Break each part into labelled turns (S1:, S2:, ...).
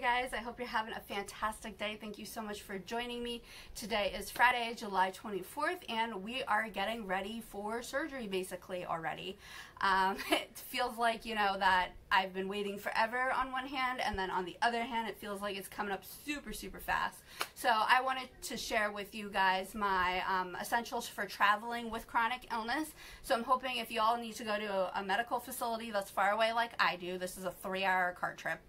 S1: Guys, I hope you're having a fantastic day. Thank you so much for joining me. Today is Friday, July 24th, and we are getting ready for surgery basically already. Um, it feels like, you know, that I've been waiting forever on one hand, and then on the other hand, it feels like it's coming up super, super fast. So I wanted to share with you guys my um, essentials for traveling with chronic illness. So I'm hoping if you all need to go to a medical facility that's far away like I do, this is a three hour car trip.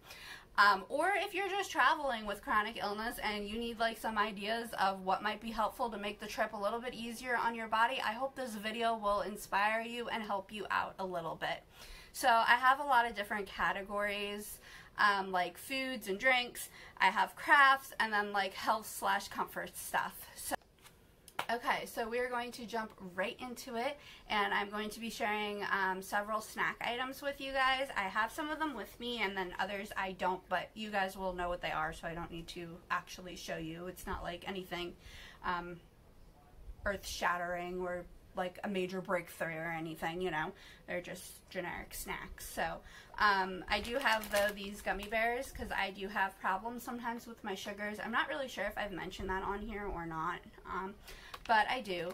S1: Um, or if you're just traveling with chronic illness and you need like some ideas of what might be helpful to make the trip a little bit easier on your body, I hope this video will inspire you and help you out a little bit. So I have a lot of different categories um, like foods and drinks. I have crafts and then like health slash comfort stuff. So Okay, so we're going to jump right into it, and I'm going to be sharing um, several snack items with you guys. I have some of them with me, and then others I don't, but you guys will know what they are, so I don't need to actually show you. It's not like anything um, earth-shattering or like a major breakthrough or anything, you know. They're just generic snacks. So um, I do have, though, these gummy bears because I do have problems sometimes with my sugars. I'm not really sure if I've mentioned that on here or not. Um, but I do.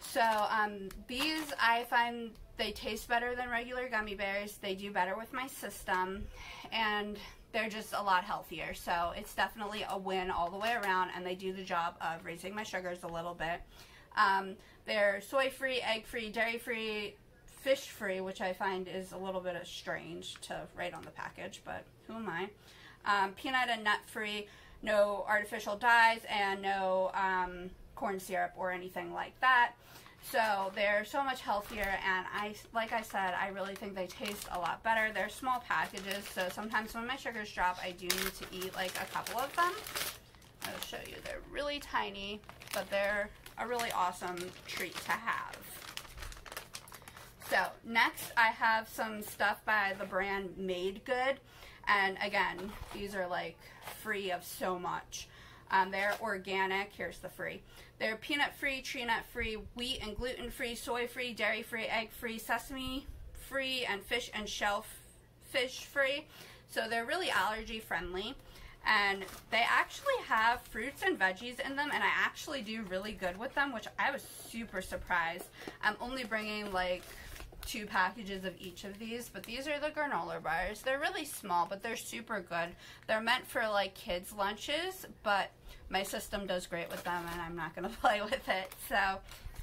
S1: So um, these I find they taste better than regular gummy bears. They do better with my system and they're just a lot healthier. So it's definitely a win all the way around and they do the job of raising my sugars a little bit. Um, they're soy free, egg free, dairy free, fish free, which I find is a little bit strange to write on the package, but who am I? Um, peanut and nut free, no artificial dyes, and no um, corn syrup or anything like that. So they're so much healthier and I, like I said, I really think they taste a lot better. They're small packages, so sometimes when my sugars drop, I do need to eat like a couple of them. I'll show you. They're really tiny, but they're a really awesome treat to have. So next I have some stuff by the brand Made Good. And again, these are like free of so much. Um, they're organic. Here's the free. They're peanut free, tree nut free, wheat and gluten free, soy free, dairy free, egg free, sesame free, and fish and shellfish free. So they're really allergy friendly. And they actually have fruits and veggies in them, and I actually do really good with them, which I was super surprised. I'm only bringing like two packages of each of these, but these are the granola bars. They're really small, but they're super good. They're meant for like kids' lunches, but my system does great with them and I'm not to play with it. So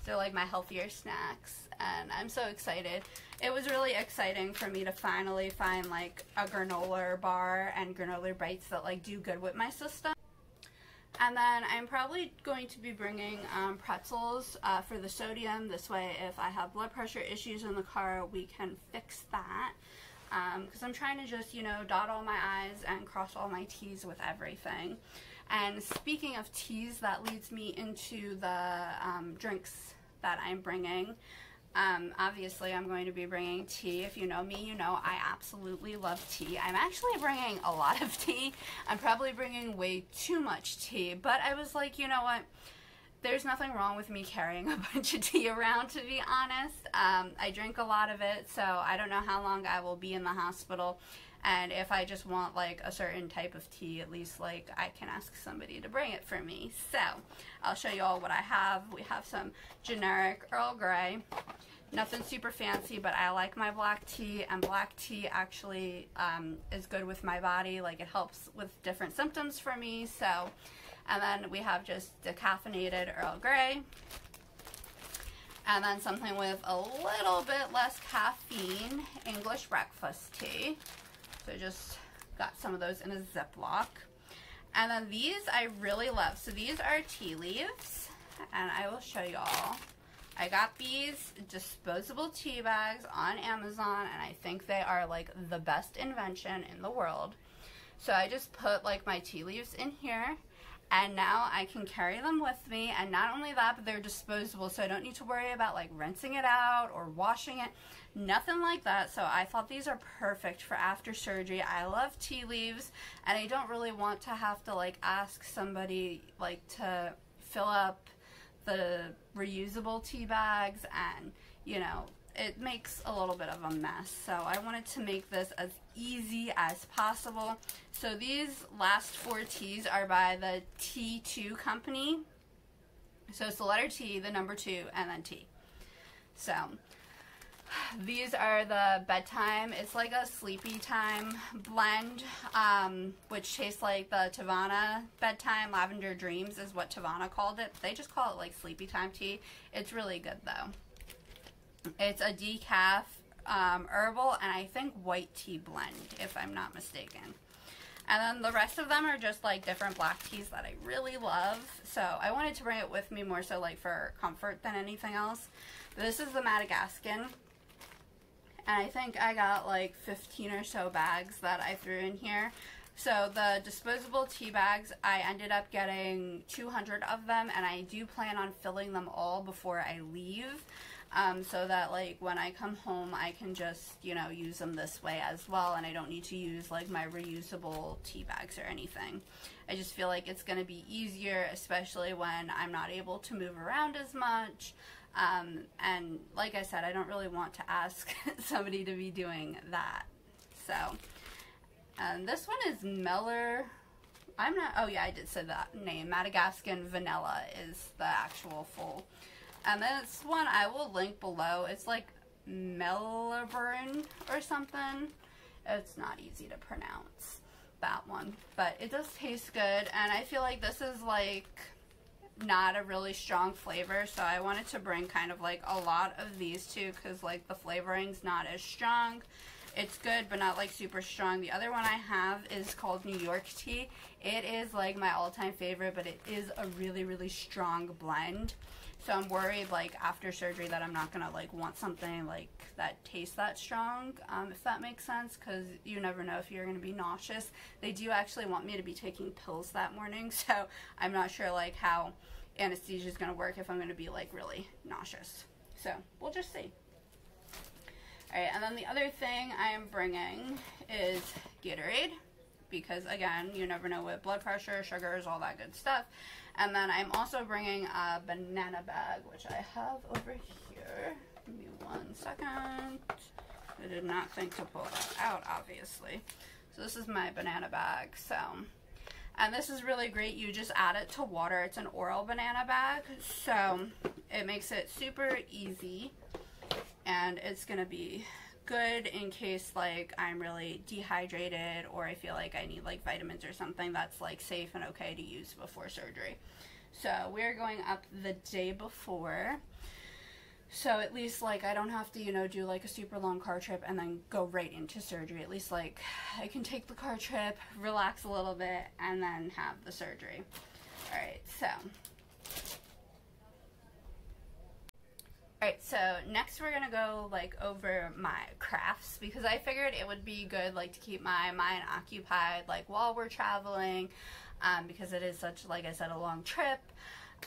S1: they're like my healthier snacks and I'm so excited. It was really exciting for me to finally find like a granola bar and granola bites that like do good with my system. And then I'm probably going to be bringing um, pretzels uh, for the sodium. This way, if I have blood pressure issues in the car, we can fix that. Because um, I'm trying to just, you know, dot all my I's and cross all my T's with everything. And speaking of teas, that leads me into the um, drinks that I'm bringing. Um, obviously, I'm going to be bringing tea. If you know me, you know I absolutely love tea. I'm actually bringing a lot of tea. I'm probably bringing way too much tea, but I was like, you know what? There's nothing wrong with me carrying a bunch of tea around, to be honest. Um, I drink a lot of it, so I don't know how long I will be in the hospital. And if I just want like a certain type of tea, at least like I can ask somebody to bring it for me. So I'll show you all what I have. We have some generic Earl Grey. Nothing super fancy, but I like my black tea, and black tea actually um, is good with my body. Like it helps with different symptoms for me. So, and then we have just decaffeinated Earl Grey. And then something with a little bit less caffeine, English breakfast tea. So I just got some of those in a Ziploc. And then these I really love. So these are tea leaves, and I will show y'all. I got these disposable tea bags on Amazon, and I think they are like the best invention in the world. So I just put like my tea leaves in here, and now I can carry them with me. And not only that, but they're disposable, so I don't need to worry about like rinsing it out or washing it. Nothing like that. So I thought these are perfect for after surgery. I love tea leaves, and I don't really want to have to like ask somebody like to fill up the reusable tea bags and you know it makes a little bit of a mess. So I wanted to make this as easy as possible. So these last four T's are by the T2 company. So it's the letter T, the number two, and then T. So these are the bedtime. It's like a sleepy time blend, um, which tastes like the Teavana bedtime. Lavender Dreams is what Teavana called it. They just call it like sleepy time tea. It's really good though. It's a decaf um, herbal and I think white tea blend, if I'm not mistaken. And then the rest of them are just like different black teas that I really love. So I wanted to bring it with me more so like for comfort than anything else. This is the Madagascan. And I think I got like 15 or so bags that I threw in here. So the disposable tea bags, I ended up getting 200 of them and I do plan on filling them all before I leave um, so that like when I come home I can just you know use them this way as well and I don't need to use like my reusable tea bags or anything. I just feel like it's going to be easier especially when I'm not able to move around as much um, and like I said I don't really want to ask somebody to be doing that. So and this one is Meller I'm not, oh yeah, I did say that name. Madagascan Vanilla is the actual full and this one I will link below. It's like Melbourne or something. It's not easy to pronounce that one. But it does taste good. And I feel like this is like not a really strong flavor. So I wanted to bring kind of like a lot of these two because like the flavoring's not as strong. It's good, but not like super strong. The other one I have is called New York Tea. It is like my all-time favorite, but it is a really, really strong blend. So I'm worried like after surgery that I'm not gonna like want something like that tastes that strong, um, if that makes sense, because you never know if you're gonna be nauseous. They do actually want me to be taking pills that morning, so I'm not sure like how anesthesia is gonna work if I'm gonna be like really nauseous. So we'll just see. Alright, and then the other thing I am bringing is Gatorade because again, you never know with blood pressure, sugars, all that good stuff. And then I'm also bringing a banana bag, which I have over here. Give me one second. I did not think to pull that out, obviously. So this is my banana bag. So, and this is really great. You just add it to water. It's an oral banana bag. So it makes it super easy. And it's going to be good in case like I'm really dehydrated or I feel like I need like vitamins or something that's like safe and okay to use before surgery. So we're going up the day before. So at least like I don't have to, you know, do like a super long car trip and then go right into surgery. At least like I can take the car trip, relax a little bit, and then have the surgery. Alright, so Alright, so next we're gonna go like over my crafts because I figured it would be good like to keep my mind occupied like while we're traveling um, because it is such like I said a long trip.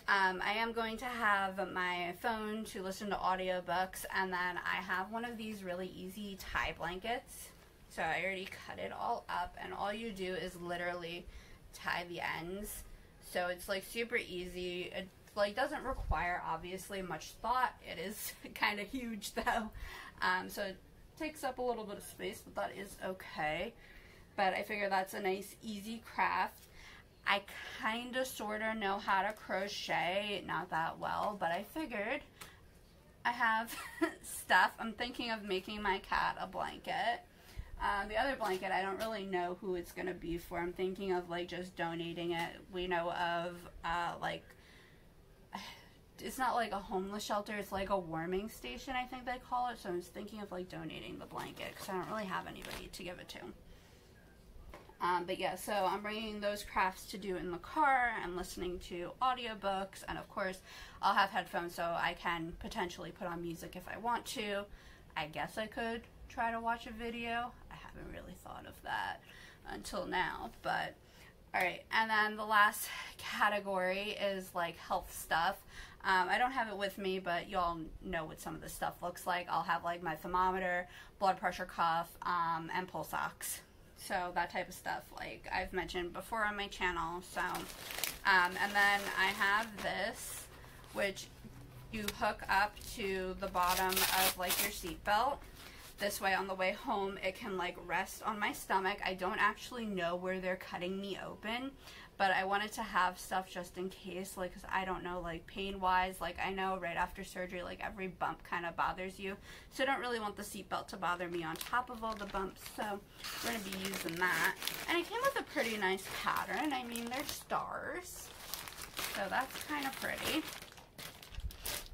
S1: Um, I am going to have my phone to listen to audiobooks and then I have one of these really easy tie blankets. So I already cut it all up and all you do is literally tie the ends. So it's like super easy. It like doesn't require obviously much thought. It is kind of huge though, um, so it takes up a little bit of space, but that is okay. But I figure that's a nice easy craft. I kind of sort of know how to crochet, not that well, but I figured I have stuff. I'm thinking of making my cat a blanket. Um, the other blanket, I don't really know who it's going to be for. I'm thinking of like just donating it. We know of uh, like it's not like a homeless shelter. It's like a warming station, I think they call it. So I was thinking of like donating the blanket because I don't really have anybody to give it to. Um, but yeah, so I'm bringing those crafts to do in the car and listening to audiobooks. And of course, I'll have headphones so I can potentially put on music if I want to. I guess I could try to watch a video. I haven't really thought of that until now, but Alright, and then the last category is like health stuff. Um, I don't have it with me, but y'all know what some of this stuff looks like. I'll have like my thermometer, blood pressure cuff, um, and pulse ox. So that type of stuff, like I've mentioned before on my channel. So, um, and then I have this, which you hook up to the bottom of like your seatbelt. This way on the way home, it can like rest on my stomach. I don't actually know where they're cutting me open, but I wanted to have stuff just in case, like, cause I don't know, like, pain-wise, like, I know right after surgery, like, every bump kind of bothers you, so I don't really want the seatbelt to bother me on top of all the bumps, so we're to be using that, and it came with a pretty nice pattern, I mean, they're stars, so that's kind of pretty,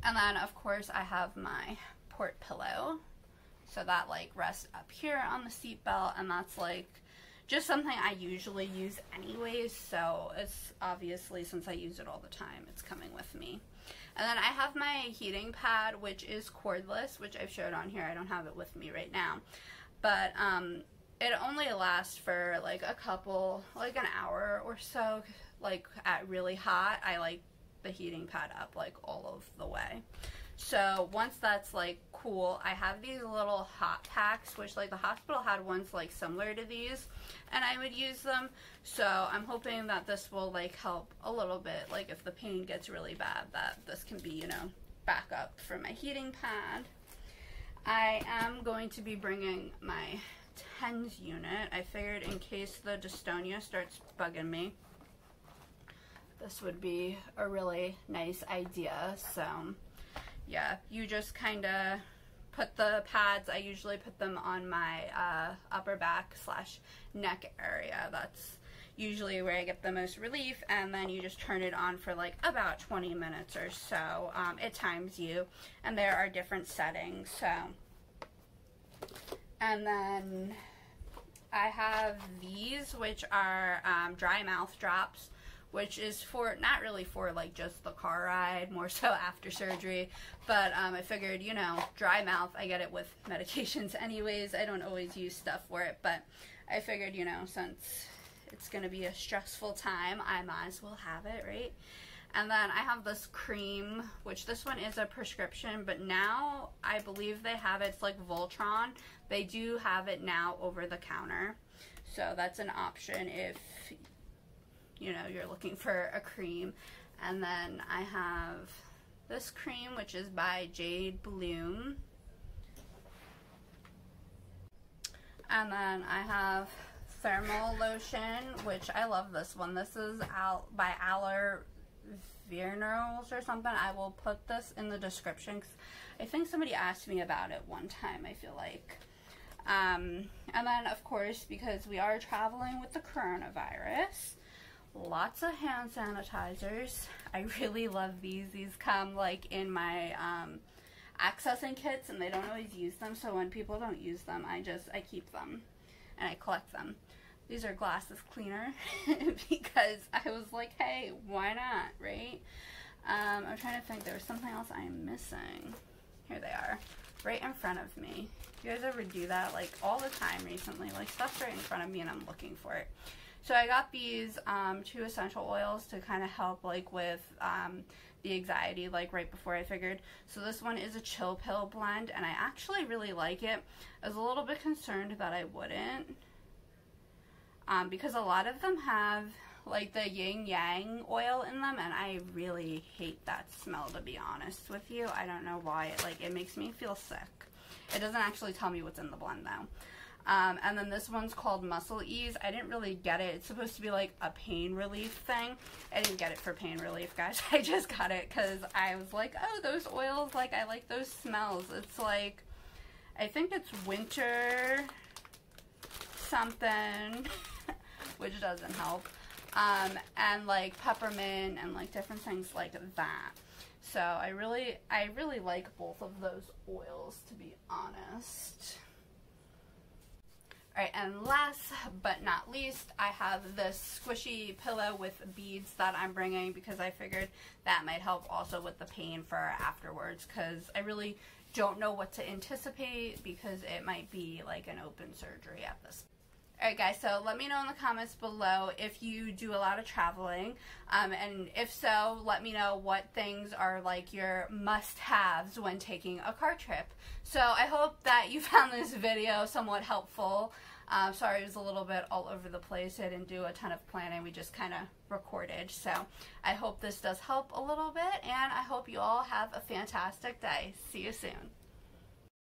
S1: and then, of course, I have my port pillow, so that, like, rests up here on the seatbelt, and that's, like, just something I usually use anyways, so it's obviously since I use it all the time, it's coming with me. And then I have my heating pad, which is cordless, which I've showed on here. I don't have it with me right now. But um, it only lasts for like a couple, like an hour or so, like at really hot. I like the heating pad up like all of the way. So once that's like cool, I have these little hot packs, which like the hospital had ones like similar to these, and I would use them. So I'm hoping that this will like help a little bit, like if the pain gets really bad, that this can be, you know, backup for my heating pad. I am going to be bringing my TENS unit. I figured in case the dystonia starts bugging me, this would be a really nice idea. So yeah, you just kind of put the pads, I usually put them on my uh, upper back slash neck area. That's usually where I get the most relief and then you just turn it on for like about 20 minutes or so. Um, it times you and there are different settings. So, and then I have these which are um, dry mouth drops which is for not really for like just the car ride, more so after surgery. But um, I figured, you know, dry mouth, I get it with medications anyways. I don't always use stuff for it, but I figured, you know, since it's to be a stressful time, I might as well have it, right? And then I have this cream, which this one is a prescription, but now I believe they have it. It's like Voltaren. They do have it now over the counter. So that's an option if you know, you're looking for a cream. And then I have this cream, which is by Jade Bloom. And then I have thermal lotion, which I love this one. This is Al by Aller Viernals or something. I will put this in the description because I think somebody asked me about it one time, I feel like. Um, and then, of course, because we are traveling with the coronavirus, lots of hand sanitizers. I really love these. These come like in my um, accessing kits and they don't always use them. So when people don't use them, I just, I keep them and I collect them. These are glasses cleaner because I was like, hey, why not, right? Um, I'm trying to think, there was something else I'm missing. Here they are, right in front of me. You guys ever do that? Like all the time recently, like stuff's right in front of me and I'm looking for it. So I got these um, two essential oils to kind of help like with um, the anxiety like right before I figured. So this one is a chill pill blend and I actually really like it. I was a little bit concerned that I wouldn't um, because a lot of them have like the ylang ylang oil in them and I really hate that smell to be honest with you. I don't know why it like it makes me feel sick. It doesn't actually tell me what's in the blend though. Um, and then this one's called Muscle Ease. I didn't really get it. It's supposed to be like a pain relief thing. I didn't get it for pain relief, guys. I just got it because I was like, oh, those oils, like, I like those smells. It's like, I think it's winter something, which doesn't help. Um, and like peppermint and like different things like that. So I really, I really like both of those oils to be honest. And last but not least, I have this squishy pillow with beads that I'm bringing because I figured that might help also with the pain for afterwards because I really don't know what to anticipate because it might be like an open surgery at this Alright guys, so let me know in the comments below if you do a lot of traveling, um, and if so, let me know what things are like your must-haves when taking a car trip. So I hope that you found this video somewhat helpful. Um, sorry, it was a little bit all over the place. I didn't do a ton of planning. We just kind of recorded. So I hope this does help a little bit, and I hope you all have a fantastic day. See you soon.